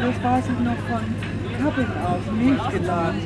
wir, das weiß ich noch von Kapping aus, Milch geladen.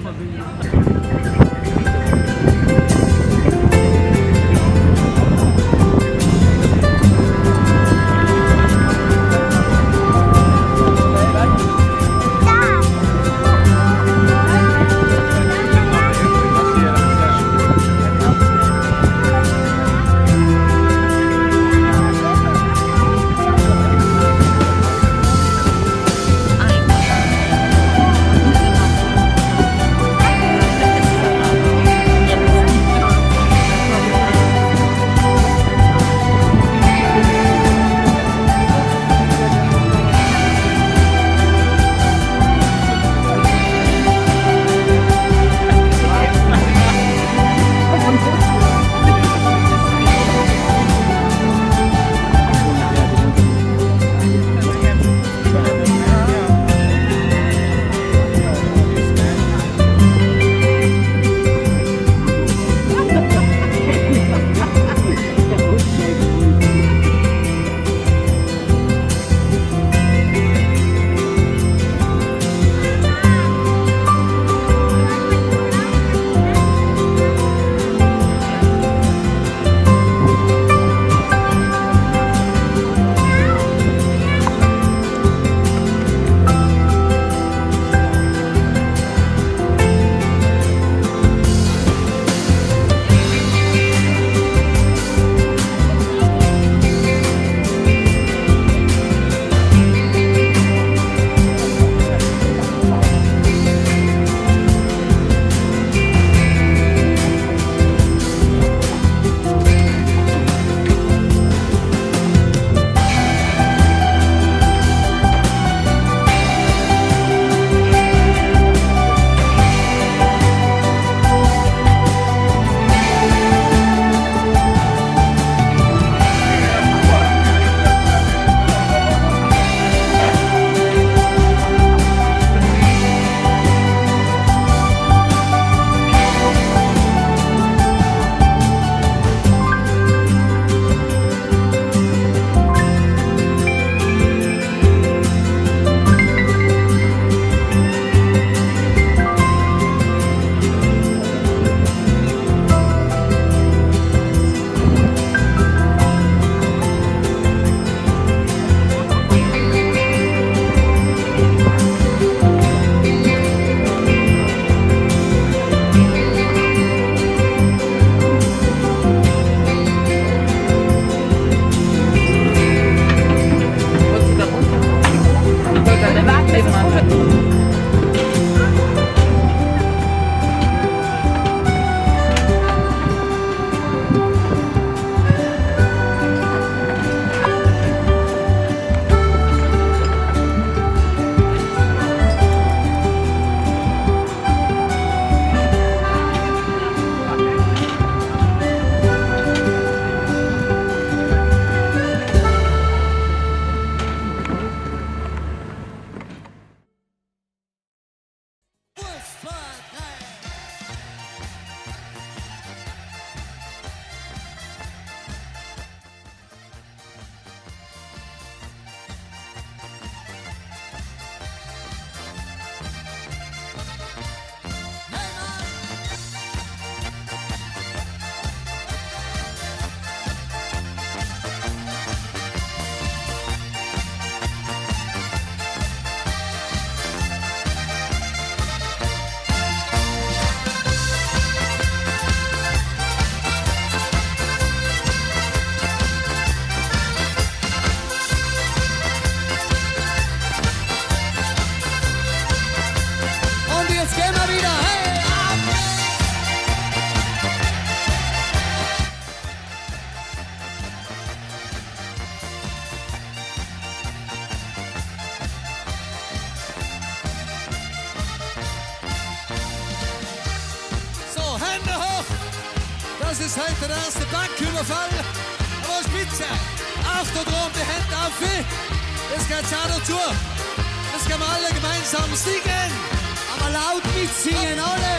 Laut mitsingen, alle!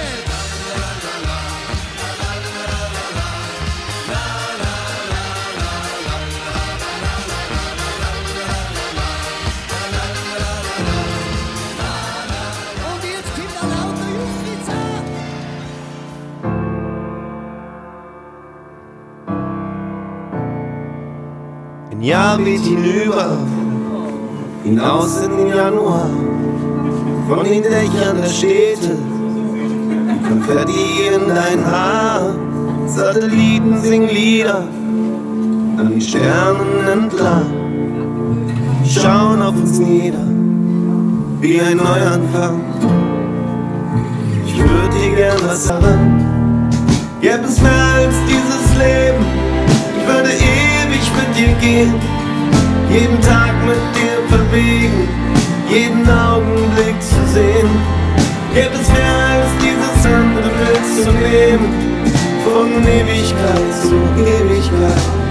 Ein Jahr weht hinüber, hinaus in den Januar, von den Dächern der Städte, Konfetti in dein Haar, Satelliten singen Lieder, an den Sternen entlang, schauen auf uns nieder, wie ein Neuanfang. Ich würde dir gern was sagen, gäbe es mehr als dieses Leben, ich würde ewig mit dir gehen, jeden Tag mit dir verbringen, jeden zu sehen. Gibt es mehr als dieses andere zu nehmen, von Ewigkeit zu Ewigkeit.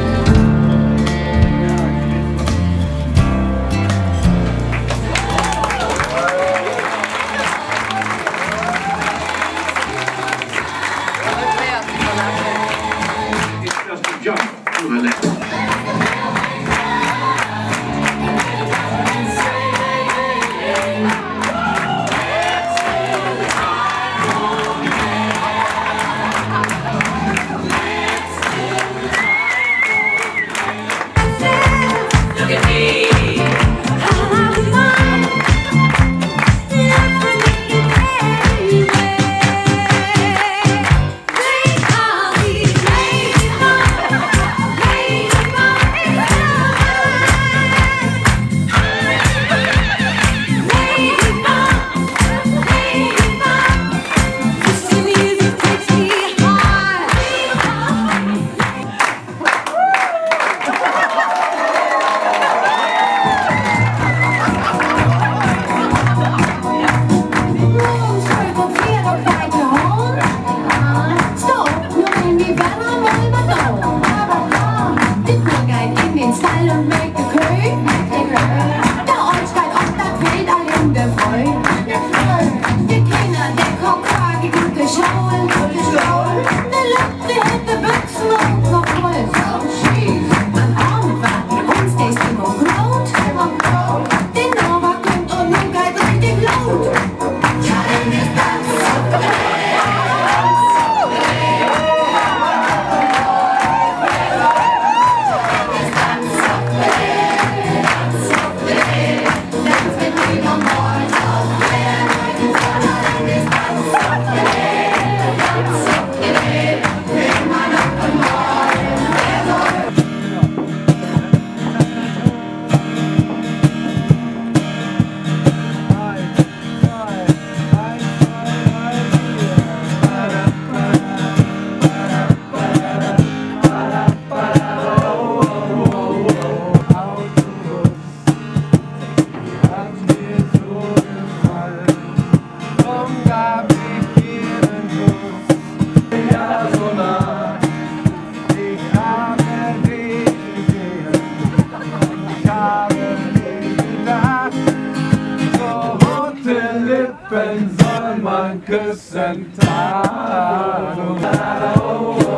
Taro, taro, taro.